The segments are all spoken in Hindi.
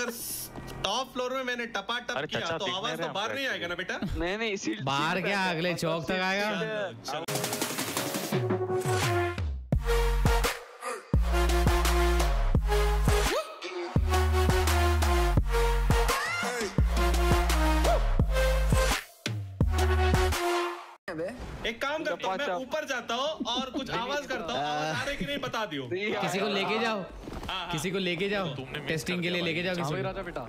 अगर टॉप फ्लोर में मैंने टपा टप किया तो आवाज़ तो बाहर नहीं आएगा ना बेटा? नहीं नहीं इसी बाहर क्या अगले चौक तक आएगा? एक काम करता हूँ मैं ऊपर जाता हूँ और कुछ आवाज़ करता हूँ आवाज़ आ रही कि नहीं बता दियो? किसी को लेके जाओ। किसी को लेके जाओ टेस्टिंग के लिए लेके जाओ किसी राजा बेटा।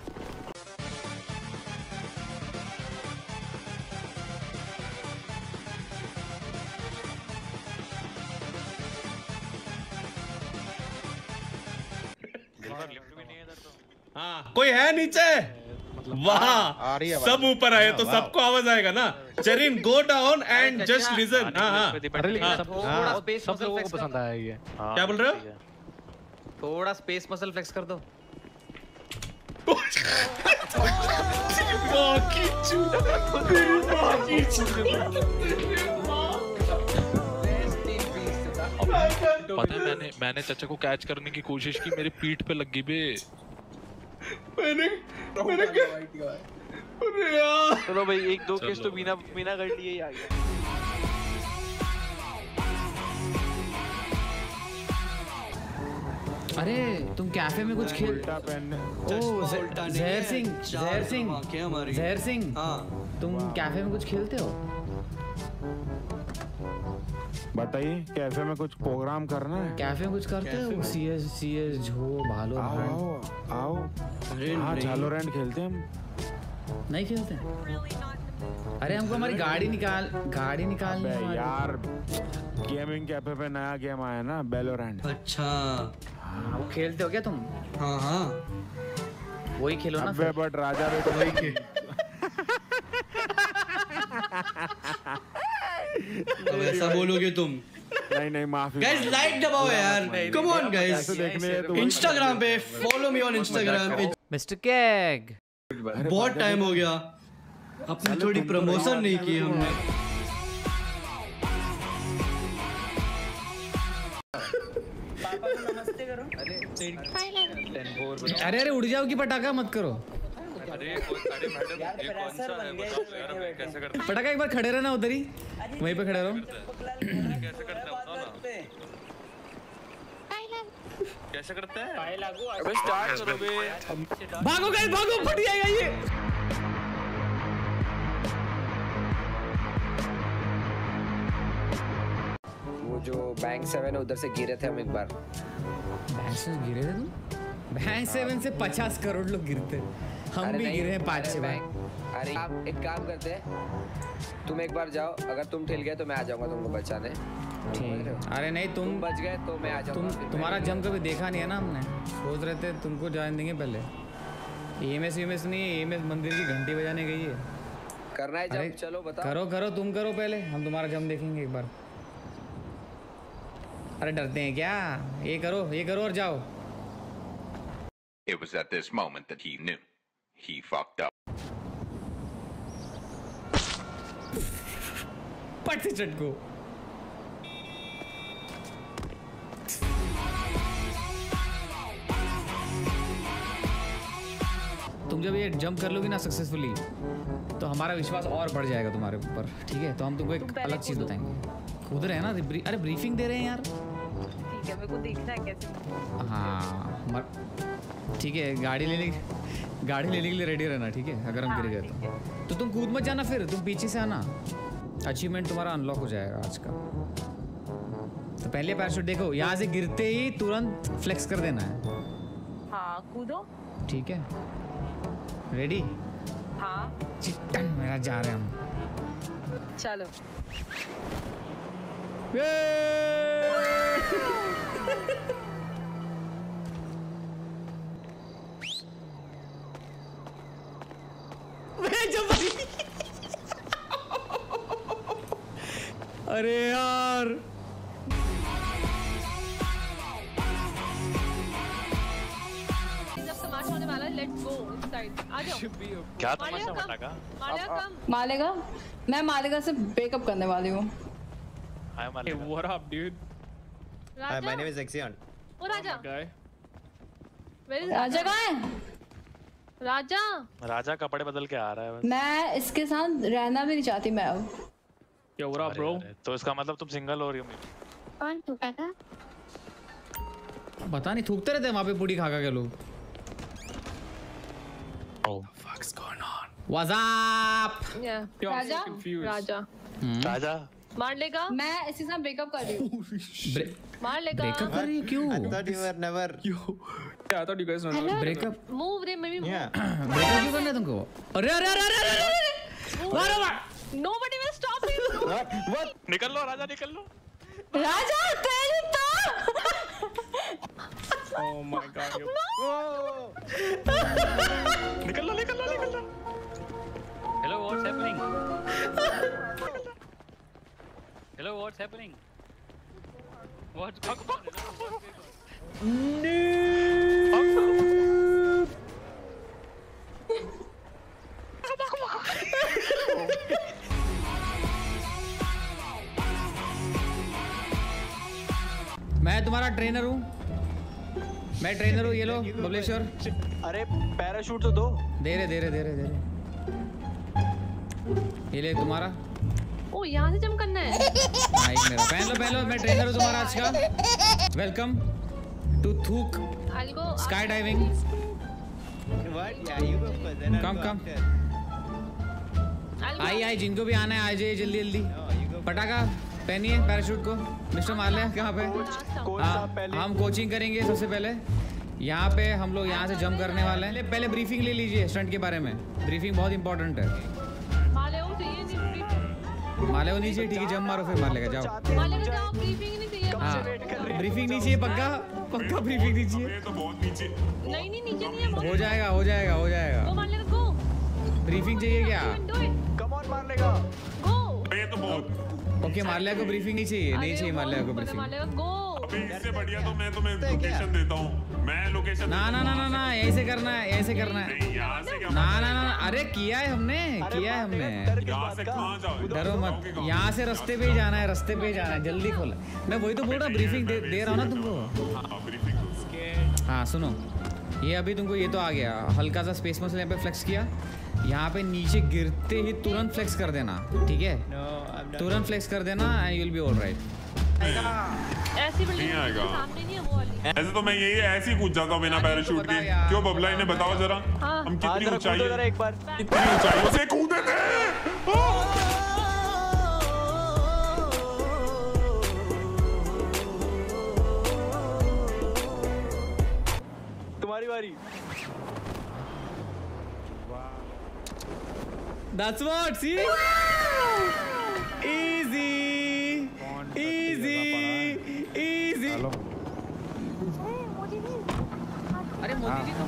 लिफ्ट भी नहीं है इधर तो। हाँ। कोई है नीचे? वहाँ। आ रही है सब ऊपर आए तो सबको आवाज़ आएगा ना। चरिन go down and just listen हाँ हाँ। हाँ। सब हाँ। लोगों को पसंद आया ये। हाँ, क्या बोल रहे हो? थोड़ा स्पेस मसल फ्लेक्स कर दो। पता है मैंने मैंने चाचा को कैच करने की कोशिश की मेरी पीठ पे लगी बे। मैंने मैंने क्या- अरे यार चलो भाई एक दो केस तो बिना बिना कर लिए ही आ गया। अरे तुम कैफ़े में कुछ खेल ओ जहर सिंह जहर सिंह जहर सिंह। तुम कैफ़े में कुछ खेलते हो? बताइए कैफ़े में कुछ प्रोग्राम करना है? कैफ़े में कुछ करते हो? सी एस सी एस झो भालो आओ आओ हाँ झालोरेंट खेलते हैं हम। नहीं खेलते? अरे हमको हमारी गाड़ी निकाल गाड़ी निकालनी है यार गेमिंग कैफ़े पे नया गेम आया ना बेलोरेंट अच्छा। हाँ, वो खेलते हो क्या तुम? हाँ हाँ। वही खेलो ना अबे बट राजा बेटा वही के अब ऐसा बोलोगे तुम। नहीं नहीं माफ़ी गाइस लाइक दबाओ यार। कम ऑन गाइस तो इंस्टाग्राम पे फॉलो मी ऑन इंस्टाग्राम पे। मिस्टर कैग। बहुत टाइम हो गया। अपनी थोड़ी प्रमोशन नहीं की हमने। अरे अरे उड़ जाओ कि पटाखा मत करो। अरे कोई- अरे मैडम ये कौन सा है बताओ यार मैं कैसे करते पटाखा एक बार खड़े रहना उधर ही। वहीं पे खड़े रहो। कैसे करते हैं? बताओ ना कैसे करते हैं अबे। स्टार्ट करो बे भागो गाइस भागो फट जाएगा ये। जो बैंक सेवन है उधर से गिरे थे हम एक बार। बैंक से गिरे थे तुम? बैंक सेवन से पचास करोड़ लोग गिरते। हम अरे भी नहीं, गिरे हैं पाँच अरे बैंक- अरे आप एक काम करते हैं तुम एक बार जाओ अगर तुम ठिल गए तो मैं आ जाऊँगा तुमको बचाने। ठीक। अरे नहीं तुम तुम बच गए तो मैं आ तुम जाऊँगा तुम्हारा जम कभी देखा नहीं है ना हमने? सोच रहे थे तुमको जान देंगे पहले। एमएस वीएमएस नहीं है एमएस मंदिर की घंटी बजाने गई है। करना है जब चलो बताओ। करो करो तुम करो पहले हम तुम्हारा जम देखेंगे एक बार। अरे डरते हैं क्या? ये करो ये करो और जाओ। It was at this moment that he knew. He fucked up. पट से चटको। तुम जब ये जंप कर लोगी ना सक्सेसफुली तो हमारा विश्वास और बढ़ जाएगा तुम्हारे ऊपर ठीक है? तो हम तुमको एक अलग चीज़ बताएँगे। खुद रहे ना? ब्री- अरे ब्रीफिंग दे रहे हैं यार। ठीक है मेरे को देखना है कैसे? हाँ ठीक है गाड़ी लेने गाड़ी लेने के लिए रेडी रहना ठीक है अगर हम गिर गए तो। तो तुम कूद मत जाना फिर तुम पीछे से आना। अचीवमेंट तुम्हारा अनलॉक हो जाएगा आज का। तो पहले पैराशूट देखो यहाँ से गिरते ही तुरंत फ्लेक्स कर देना है। हाँ कूदो। ठीक है। रेडी हाँ। चिट्टन मेरा जा रहे हम। चलो। अरे यार। जब तमाशा होने वाला लेट्स गो साइड आ क्या मालेगा तमाशा मालेगा मालेगा? मैं मालेगा से ब्रेकअप करने वाली हूँ। डूड राजा इज़ एक्सियन ओ Raja guy where is Raja कहाँ है राजा राजा कपड़े बदल के आ रहा है मैं इसके साथ रहना भी नहीं चाहती मैं अब। क्या हो रहा ब्रो तो इसका मतलब तुम सिंगल हो रही हो मेरी। कौन थूका था? पता नहीं थूकते रहते हैं वहाँ पे पूरी खा खा के लोग। What's up? Yeah. राजा राजा राजा मार लेगा। मैं इसके साथ ब्रेकअप कर रही हूँ। मार लेगा। ब्रेकअप कर रही है? क्यों? Yeah, I thought you guys know. Breakup move रे मे बी ब्रेकअप क्यों करना है तुमको? अरे अरे अरे अरे अरे मारो मार! नोबडी विल स्टॉप हिम निकल लो राजा निकल लो। राजा तेरी तो! Oh my god. you- निकल लो निकल लो निकल लो। Hello, what's happening? Hello, what's happening? What's going on? On? मैं तुम्हारा ट्रेनर हूँ मैं ट्रेनर हूँ ये लो बबलेश्वर अरे पैराशूट तो दो दे रहे दे रहे दे रहे दे रहे ये ले तुम्हारा ओ यहाँ से जंप करना है? एक मेरा। पहन लो पहन लो मैं ट्रेनर हूँ तुम्हारा आज का। वेलकम टू थूक स्काई डाइविंग कम कम आई आई जिनको भी आना है आ जाइए जल्दी जल्दी। पटाखा पहनिए पैराशूट को। मिस्टर मारले कहाँ पे? हाँ, हम कोचिंग करेंगे सबसे पहले। यहाँ पे हम लोग यहाँ से जंप करने वाले हैं। पहले ब्रीफिंग ले लीजिए स्टंट के बारे में। ब्रीफिंग बहुत इंपॉर्टेंट है। माले माले को नहीं चाहिए ठीक है जम मारो फिर मार लेगा जाओ। माले को जाओ ब्रीफिंग नहीं चाहिए। हाँ ब्रीफिंग नहीं चाहिए पक्का? पक्का ब्रीफिंग नहीं चाहिए? नहीं नहीं नीचे नहीं है हो जाएगा हो जाएगा हो जाएगा। गो माले गो ब्रीफिंग चाहिए क्या? कम ऑन मार लेगा। गो ओके माल्या को ब्रीफिंग नहीं चाहिए नहीं चाहिए माल्या को ब्रीफिंग माले गो इससे बढ़िया तो मैं तुम्हें लोकेशन देता हूँ। मैं लोकेशन ना ना ना ना ना ऐसे करना है ऐसे करना है। यहाँ से क्या ना ना ना ना, अरे किया है हमने किया है हमने। यहाँ से कहाँ जाओ? डरो मत यहाँ से रास्ते पे ही जाना है रास्ते पे ही जाना है जल्दी खोला। मैं वही तो बोल रहा ब्रीफिंग दे, दे रहा हूँ ना तुमको। हाँ। सुनो। ये अभी तुमको ये तो आ गया। हल्का सा स्पेस मसल यहाँ पे फ्लेक्स किया। यहाँ पे नीचे गिरते ही तुरंत फ्लेक्स कर देना ठीक है? तुरंत फ्लेक्स कर देना and you will be all right ऐसी नहीं आएगा। सामने नहीं है वो वाली। ऐसे तो मैं यही ऐसे ही कूद जाता हूँ बिना पैराशूट के। क्यों बबला इन्हें? बताओ जरा। हाँ। हम कितनी ऊंचाई एक बार। कितनी ऊंचाइयों से कूदे थे। तुम्हारी बारी। That's what, see? Modi ji तो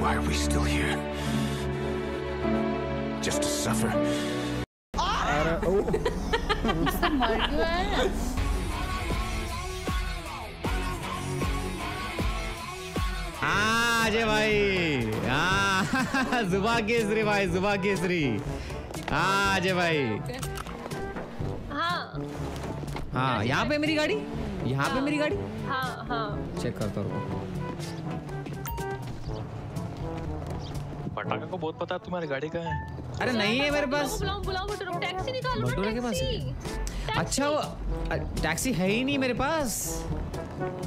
Why are we still here? Just to suffer. मर गया है। हाँ अजय भाई। हाँ जुबा केसरी भाई जुबा केसरी। हाँ अजय भाई। हाँ। हाँ यहाँ पे मेरी गाड़ी? यहाँ पे मेरी गाड़ी? हाँ हाँ। चेक करता हूँ। पटाखा को बहुत पता है तुम्हारी गाड़ी का है? अरे नहीं है मेरे पास। बुलाओ बुलाओ बुलाओ टैक्सी निकालो भटूरे के पास अच्छा वो टैक्सी है ही नहीं मेरे पास।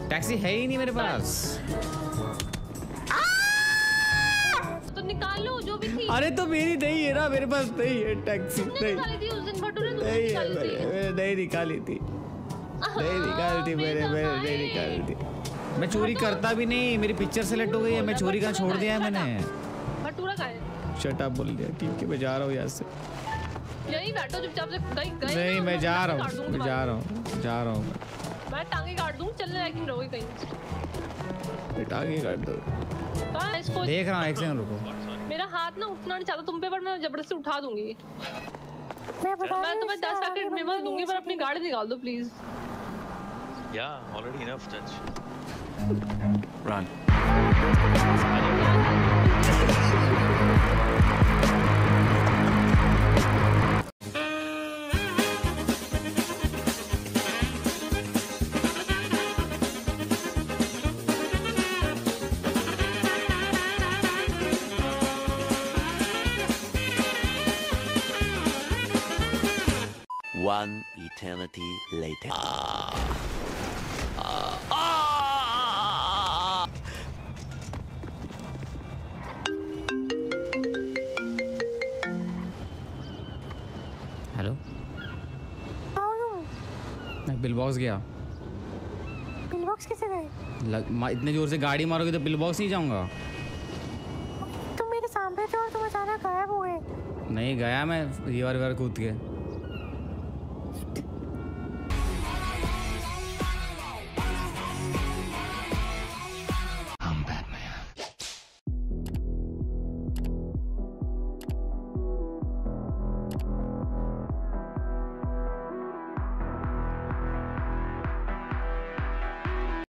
टैक्सी है ही नहीं मेरे पास। तो निकालो जो भी थी। अरे तो मेरी नहीं है ना मेरे पास नहीं है टैक्सी तुमने नहीं। निकाली थी उस दिन भटूरे तुमने नहीं निकाली थी। नहीं निकाली थी। मैंने मैंने नहीं निकाली थी। मैं चोरी करता भी नहीं मेरी पिक्चर सेलेक्ट हो गई है मैं चोरी कहाँ छोड़ दिया है मैंने? भटूरा खाए शट अप बोल दिया। ठीक है मैं जा रहा हूँ यहाँ से। यही बैठो चुपचाप से गई गई नहीं मैं जा रहा हूँ। मैं जा रहा हूँ जा रहा हूँ मैं। मैं टांगे काट दूँ चलने लायक नहीं रहोगी कहीं। मैं टांगे काट दो। इसको? देख रहा हूँ एक सेकंड रुको। मेरा हाथ ना उठना नहीं चाहता तुम पे पर मैं ज़बरदस्ती उठा दूँगी। मैं तुम्हें दस की मेमोरी दूँगी पर अपनी गाड़ी निकाल दो please Yeah, already enough, Judge. Run. Eternity later. Hello मैं बिल बॉक्स गया। बिल बॉक्स किसे गए? इतने ज़ोर से गाड़ी मारोगे तो बिल बॉक्स ही जाऊँगा। तुम मेरे सामने थे और तुम अचानक गायब हो गए। नहीं गया मैं रिवर रिवर कूद के। left.